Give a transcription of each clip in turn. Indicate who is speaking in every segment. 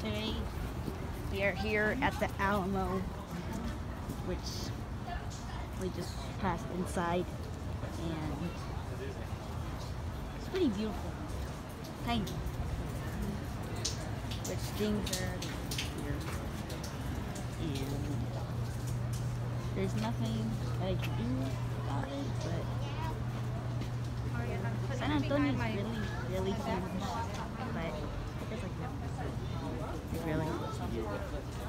Speaker 1: Today we are here at the Alamo, which we just passed inside, and it's pretty beautiful. Tiny. Which things are here, and there's nothing I can do about it, but San Antonio is really, really huge, but there's like really.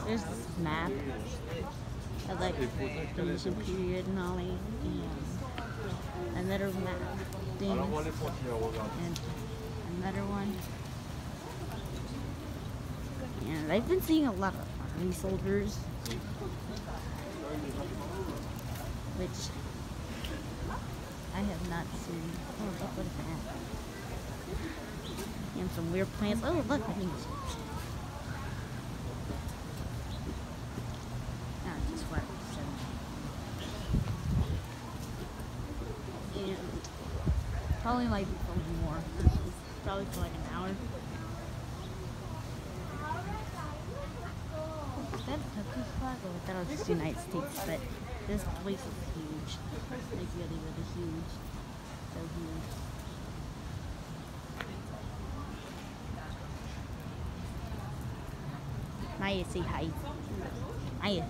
Speaker 1: There's this map of like the ancient period and all and another map thing and another one. And I've been seeing a lot of army soldiers, which I have not seen. Oh, look what is that? And some weird plants. Oh, look, I think it's Ah, it's just what, so. And probably be filming more. Probably for like an hour. Is that Texas flag? Oh, I thought it was just United States, but this place is huge. Like really, really huge. So huge. Maya, say hi. Maya.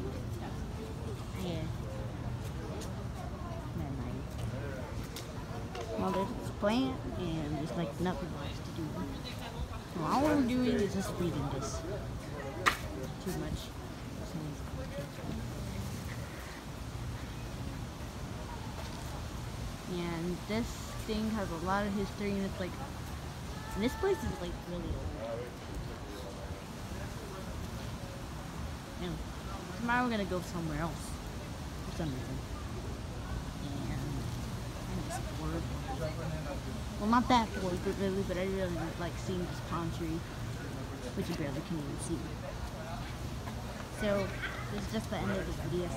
Speaker 1: Maya. Never mind. Plant, and there's like nothing else to do. So all we're doing is just reading this. Too much. And this thing has a lot of history, and it's like, and this place is like really old. Tomorrow we're gonna go somewhere else for some reason. And I'm. Well, not that but really, but I really like seeing this palm tree, which you barely can even see. So, this is just the end of this video.